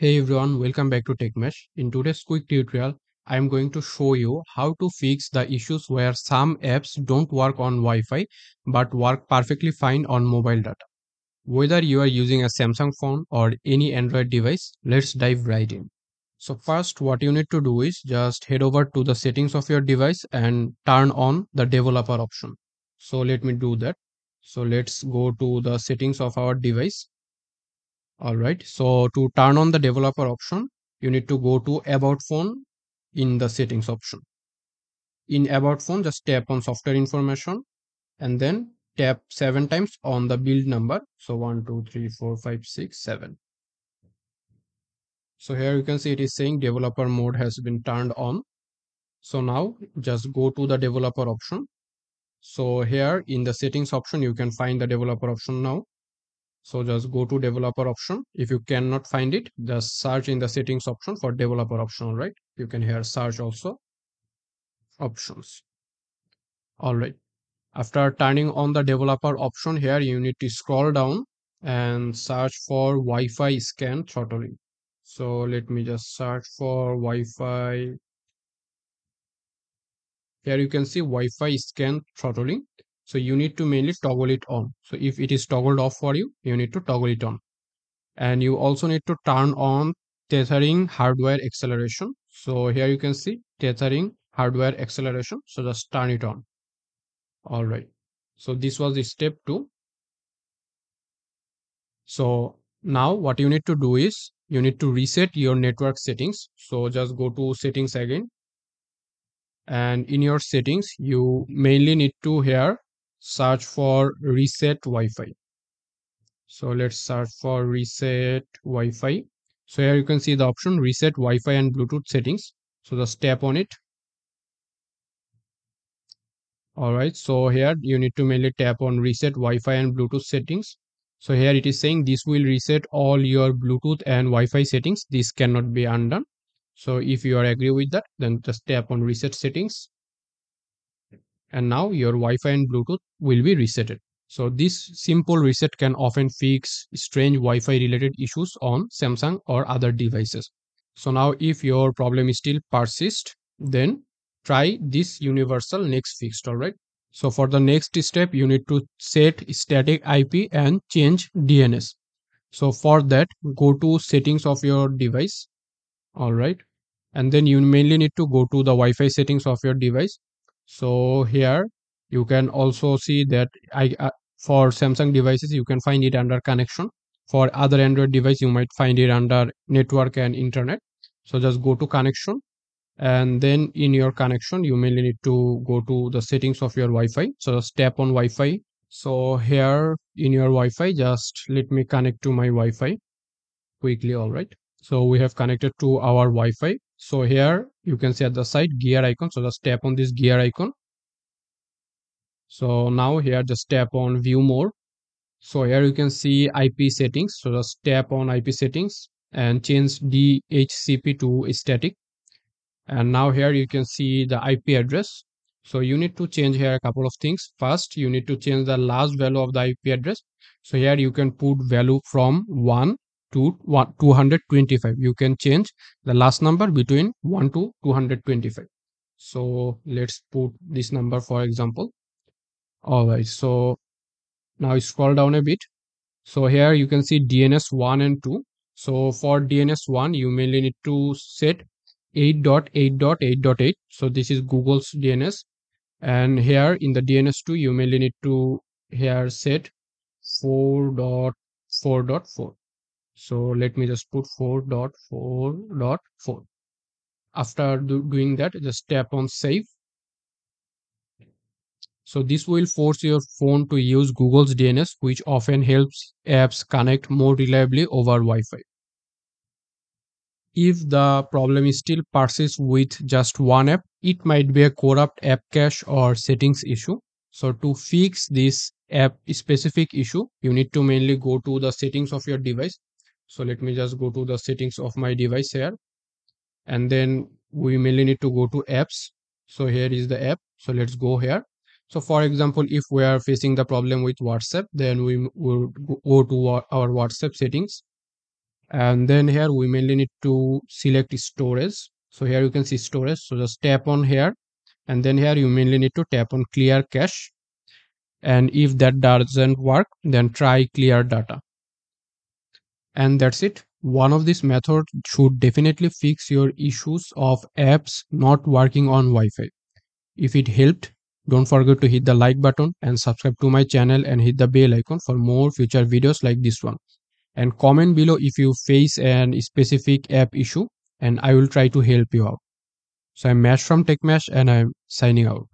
Hey everyone, welcome back to TechMash. In today's quick tutorial, I am going to show you how to fix the issues where some apps don't work on Wi-Fi but work perfectly fine on mobile data. Whether you are using a Samsung phone or any Android device, let's dive right in. So first what you need to do is just head over to the settings of your device and turn on the developer option. So let me do that. So let's go to the settings of our device all right. So to turn on the developer option you need to go to about phone in the settings option. In about phone just tap on software information and then tap seven times on the build number. So one two three four five six seven. So here you can see it is saying developer mode has been turned on. So now just go to the developer option. So here in the settings option you can find the developer option now so just go to developer option. If you cannot find it just search in the settings option for developer option right? You can here search also options. All right. After turning on the developer option here you need to scroll down and search for wi-fi scan throttling. So let me just search for wi-fi. Here you can see wi-fi scan throttling so you need to mainly toggle it on. So if it is toggled off for you you need to toggle it on. And you also need to turn on tethering hardware acceleration. So here you can see tethering hardware acceleration. So just turn it on. All right. So this was the step two. So now what you need to do is you need to reset your network settings. So just go to settings again. And in your settings you mainly need to here search for reset Wi-Fi. So let's search for reset Wi-Fi. So here you can see the option reset Wi-Fi and Bluetooth settings. So just tap on it. Alright, so here you need to mainly tap on reset Wi-Fi and Bluetooth settings. So here it is saying this will reset all your Bluetooth and Wi-Fi settings. This cannot be undone. So if you are agree with that, then just tap on reset settings and now your Wi-Fi and Bluetooth will be resetted. So this simple reset can often fix strange Wi-Fi related issues on Samsung or other devices. So now if your problem is still persists, then try this universal next fixed, alright? So for the next step, you need to set static IP and change DNS. So for that, go to settings of your device, alright? And then you mainly need to go to the Wi-Fi settings of your device so here you can also see that i uh, for samsung devices you can find it under connection. For other android device you might find it under network and internet. So just go to connection. And then in your connection you mainly need to go to the settings of your wi-fi. So just tap on wi-fi. So here in your wi-fi just let me connect to my wi-fi quickly all right? So we have connected to our wi-fi so here you can see at the side gear icon. So just tap on this gear icon. So now here just tap on view more so here you can see ip settings. So just tap on ip settings and change dhcp to static. And now here you can see the ip address. So you need to change here a couple of things. First you need to change the last value of the ip address. So here you can put value from 1 to 225 you can change the last number between 1 to 225 so let's put this number for example. All right so now scroll down a bit. So here you can see dns 1 and 2 so for dns 1 you mainly need to set 8.8.8.8 so this is google's dns and here in the dns 2 you mainly need to here set 4.4.4 so let me just put 4.4.4 after do doing that just tap on save. So this will force your phone to use google's dns which often helps apps connect more reliably over wi-fi. If the problem is still persists with just one app it might be a corrupt app cache or settings issue. So to fix this app specific issue you need to mainly go to the settings of your device so let me just go to the settings of my device here. And then we mainly need to go to apps. So here is the app. So let's go here. So for example if we are facing the problem with whatsapp then we will go to our whatsapp settings. And then here we mainly need to select storage. So here you can see storage. So just tap on here. And then here you mainly need to tap on clear cache. And if that doesn't work then try clear data and that's it one of these methods should definitely fix your issues of apps not working on wi-fi if it helped don't forget to hit the like button and subscribe to my channel and hit the bell icon for more future videos like this one and comment below if you face an specific app issue and I will try to help you out. So I'm Mash from TechMash and I'm signing out.